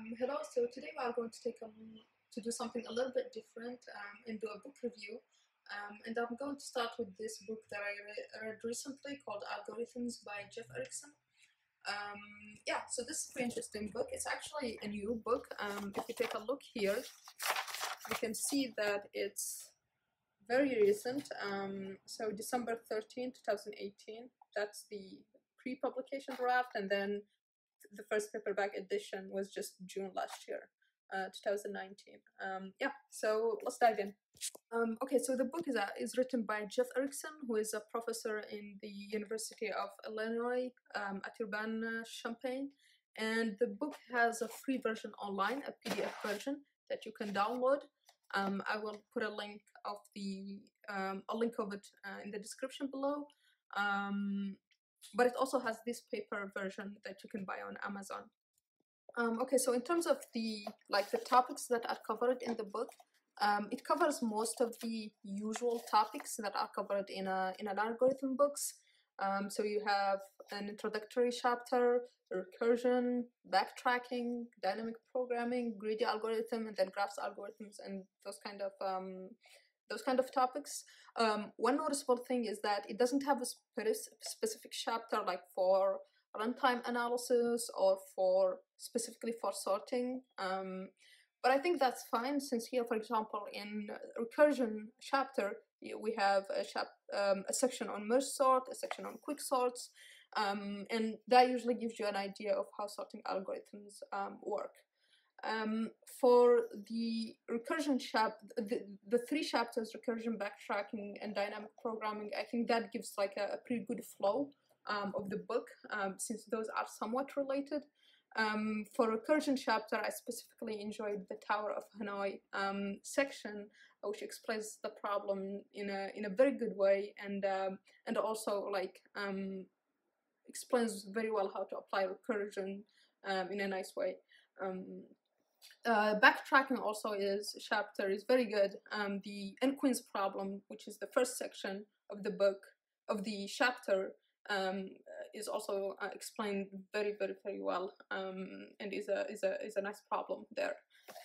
Um, hello, so today we are going to take a, to do something a little bit different um, and do a book review. Um, and I'm going to start with this book that I re read recently called Algorithms by Jeff Erickson. Um, yeah, so this is a very interesting book. It's actually a new book. Um, if you take a look here, you can see that it's very recent. Um, so December 13, 2018, that's the pre-publication draft, and then the first paperback edition was just June last year, uh, 2019. Um, yeah, so let's dive in. Um, okay, so the book is, uh, is written by Jeff Erickson, who is a professor in the University of Illinois um, at Urbana-Champaign. And the book has a free version online, a PDF version that you can download. Um, I will put a link of the um, a link of it uh, in the description below. Um, but it also has this paper version that you can buy on Amazon. Um, okay, so in terms of the like the topics that are covered in the book, um, it covers most of the usual topics that are covered in a in an algorithm books. Um, so you have an introductory chapter, recursion, backtracking, dynamic programming, greedy algorithm, and then graphs algorithms, and those kind of um, those kind of topics. Um, one noticeable thing is that it doesn't have a specific chapter like for runtime analysis or for specifically for sorting. Um, but I think that's fine since here, for example, in recursion chapter, we have a, chap um, a section on merge sort, a section on quick sorts, um, and that usually gives you an idea of how sorting algorithms um, work. Um, for the recursion chap, the, the three chapters, recursion, backtracking, and dynamic programming, I think that gives like a, a pretty good flow um, of the book, um, since those are somewhat related. Um, for recursion chapter, I specifically enjoyed the Tower of Hanoi um, section, which explains the problem in a in a very good way, and um, and also like explains very well how to apply recursion in a nice way. Um, uh, backtracking also is chapter is very good. Um, the n-queens problem, which is the first section of the book of the chapter, um, is also uh, explained very very very well um, and is a is a is a nice problem there.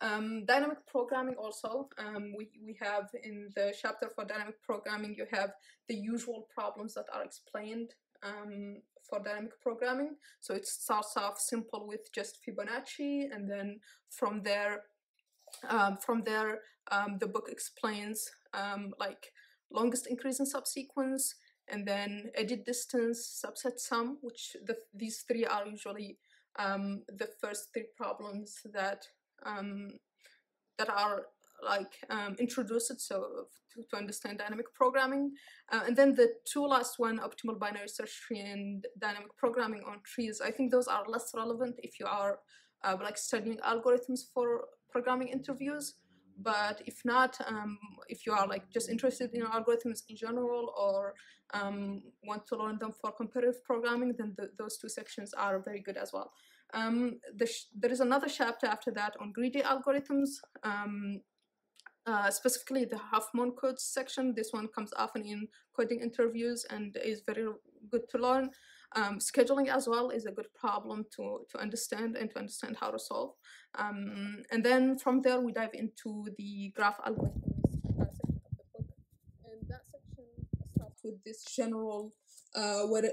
Um, dynamic programming also um, we we have in the chapter for dynamic programming you have the usual problems that are explained um, for dynamic programming. So it starts off simple with just Fibonacci, and then from there, um, from there, um, the book explains um, like longest increasing subsequence, and then edit distance, subset sum, which the, these three are usually um, the first three problems that um, that are like um, introduce it so to, to understand dynamic programming. Uh, and then the two last one optimal binary search tree and dynamic programming on trees i think those are less relevant if you are uh, like studying algorithms for programming interviews. But if not um, if you are like just interested in algorithms in general or um, want to learn them for competitive programming then the, those two sections are very good as well. Um, the there is another chapter after that on greedy algorithms. Um, uh, specifically the Huffman codes section. This one comes often in coding interviews and is very good to learn. Um, scheduling as well is a good problem to, to understand and to understand how to solve. Um, and then from there we dive into the graph algorithms uh, section of the book. And that section starts with this general, uh, what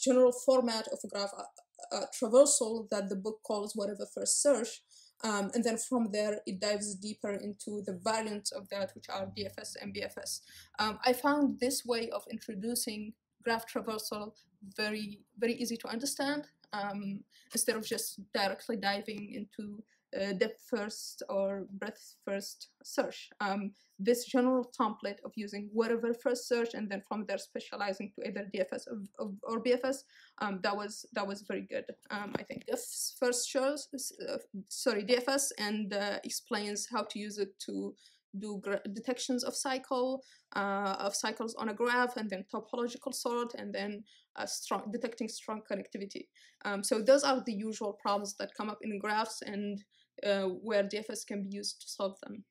general format of a graph uh, uh, traversal that the book calls whatever first search. Um, and then from there, it dives deeper into the variants of that, which are DFS and BFS. Um, I found this way of introducing graph traversal very, very easy to understand um, instead of just directly diving into uh, depth first or breadth first search. Um, this general template of using whatever first search and then from there specializing to either DFS or, or BFS, um, that was that was very good. Um, I think this first shows, uh, sorry, DFS and uh, explains how to use it to do detections of cycle uh, of cycles on a graph and then topological sort and then uh, strong detecting strong connectivity um, so those are the usual problems that come up in graphs and uh, where DFS can be used to solve them.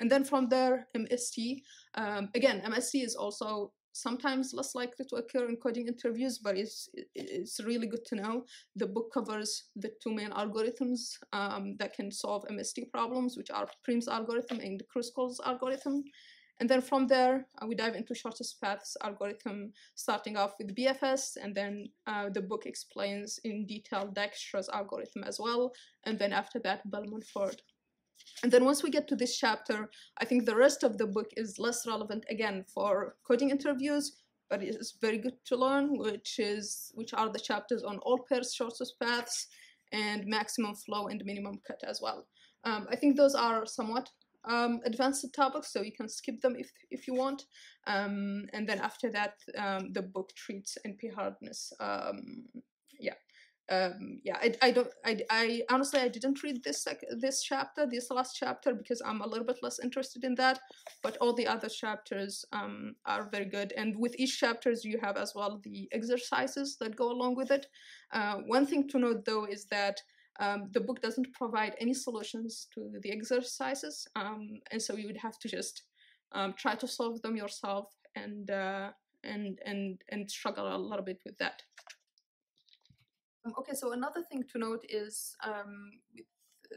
And then from there, MST. Um, again, MST is also sometimes less likely to occur in coding interviews, but it's it's really good to know. The book covers the two main algorithms um, that can solve MST problems, which are Prim's algorithm and Kruskal's algorithm. And then from there, uh, we dive into shortest paths algorithm, starting off with BFS, and then uh, the book explains in detail Dijkstra's algorithm as well, and then after that, Bellman-Ford. And then once we get to this chapter, I think the rest of the book is less relevant again for coding interviews, but it is very good to learn, which is which are the chapters on all pairs shortest paths and maximum flow and minimum cut as well. Um, I think those are somewhat um, advanced topics, so you can skip them if if you want. Um, and then after that, um, the book treats NP hardness. Um, yeah um yeah i, I don't I, I honestly i didn't read this sec- this chapter this last chapter because i'm a little bit less interested in that but all the other chapters um are very good and with each chapters you have as well the exercises that go along with it uh, one thing to note though is that um, the book doesn't provide any solutions to the exercises um, and so you would have to just um, try to solve them yourself and uh, and and and struggle a little bit with that um, okay, so another thing to note is um,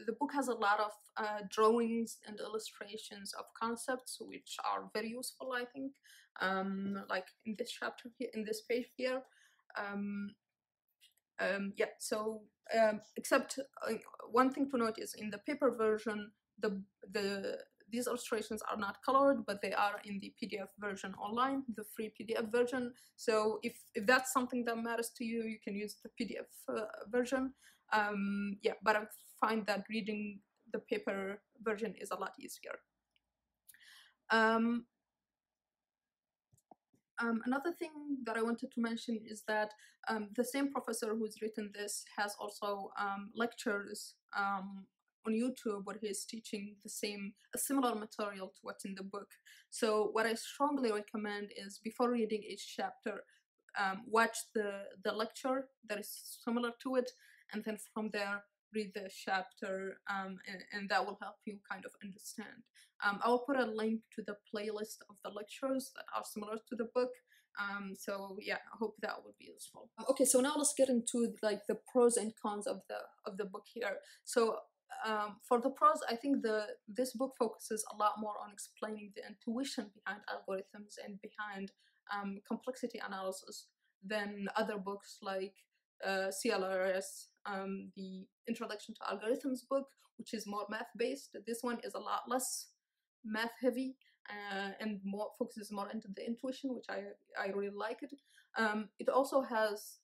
the book has a lot of uh, drawings and illustrations of concepts which are very useful, I think. Um, like in this chapter here, in this page here. Um, um, yeah, so um, except uh, one thing to note is in the paper version, the the these illustrations are not colored, but they are in the PDF version online, the free PDF version. So if, if that's something that matters to you, you can use the PDF uh, version. Um, yeah, but I find that reading the paper version is a lot easier. Um, um, another thing that I wanted to mention is that um, the same professor who's written this has also um, lectures um, on YouTube where he's teaching the same, a similar material to what's in the book. So what I strongly recommend is before reading each chapter, um, watch the, the lecture that is similar to it, and then from there read the chapter, um, and, and, that will help you kind of understand. Um, I will put a link to the playlist of the lectures that are similar to the book. Um, so yeah, I hope that would be useful. Okay, so now let's get into like the pros and cons of the of the book here. So um, for the pros, I think the this book focuses a lot more on explaining the intuition behind algorithms and behind um, complexity analysis than other books like uh, CLRS, um, the Introduction to Algorithms book, which is more math based. This one is a lot less math heavy uh, and more focuses more into the intuition, which I I really like it. Um, it also has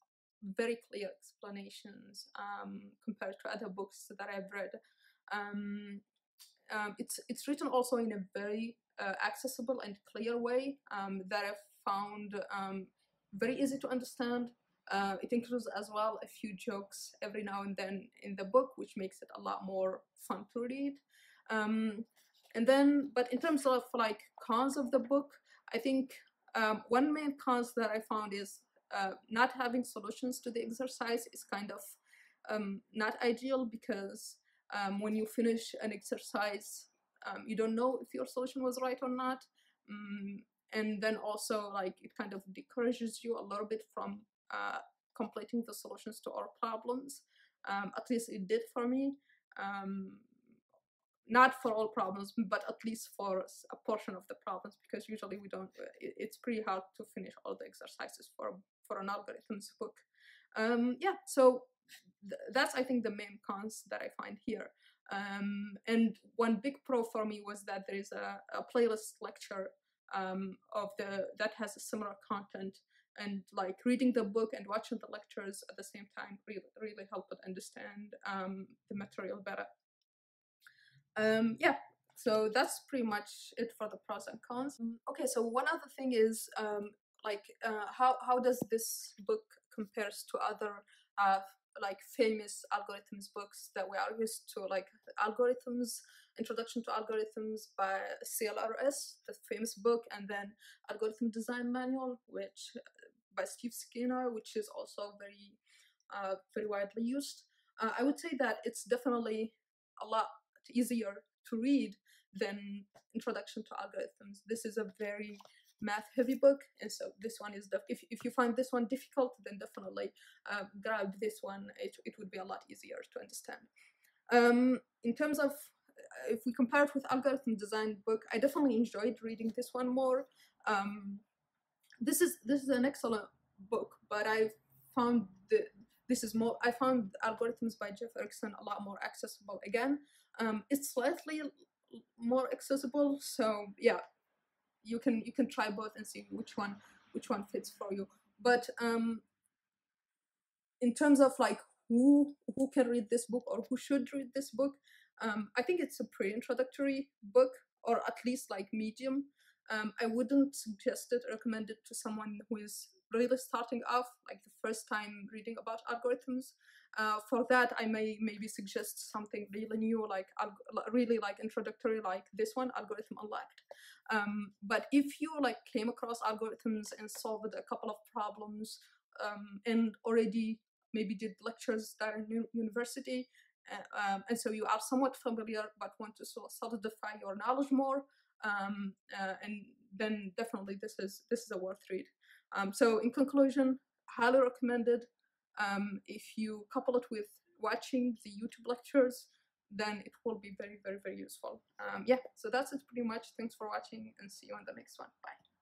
very clear explanations um, compared to other books that I've read. Um, um, it's it's written also in a very uh, accessible and clear way um, that I've found um, very easy to understand. Uh, it includes as well a few jokes every now and then in the book, which makes it a lot more fun to read. Um, and then, but in terms of like cons of the book, I think one main cons that I found is uh, not having solutions to the exercise is kind of um, not ideal because um, when you finish an exercise, um, you don't know if your solution was right or not. Mm, and then also like it kind of discourages you a little bit from uh, completing the solutions to our problems. Um, at least it did for me. Um, not for all problems, but at least for a portion of the problems, because usually we don't. It's pretty hard to finish all the exercises for for an algorithms book. Um, yeah, so th that's I think the main cons that I find here. Um, and one big pro for me was that there is a, a playlist lecture um, of the that has a similar content and like reading the book and watching the lectures at the same time really really helped understand um, the material better. Um, yeah so that's pretty much it for the pros and cons. Mm, okay so one other thing is um, like uh, how, how does this book compares to other uh, like famous algorithms books that we are used to like algorithms introduction to algorithms by clrs the famous book and then algorithm design manual which by steve skiena which is also very uh, very widely used. Uh, i would say that it's definitely a lot easier to read than introduction to algorithms. This is a very math heavy book and so this one is if, if you find this one difficult then definitely uh, grab this one. It, it would be a lot easier to understand. Um, in terms of uh, if we compare it with algorithm design book i definitely enjoyed reading this one more. Um, this is this is an excellent book but i found the this is more i found algorithms by jeff erickson a lot more accessible again. Um, it's slightly more accessible so yeah you can you can try both and see which one which one fits for you. But um in terms of like who who can read this book or who should read this book um i think it's a pre-introductory book or at least like medium. Um i wouldn't suggest it recommend it to someone who is really starting off like the first time reading about algorithms. Uh, for that i may maybe suggest something really new like really like introductory like this one algorithm unlocked. Um, but if you like came across algorithms and solved a couple of problems um, and already maybe did lectures there in university uh, um, and so you are somewhat familiar but want to solidify your knowledge more um, uh, and then definitely this is this is a worth read um, so in conclusion highly recommended um, if you couple it with watching the youtube lectures then it will be very, very, very useful. Um, yeah, so that's it pretty much. Thanks for watching and see you on the next one. Bye.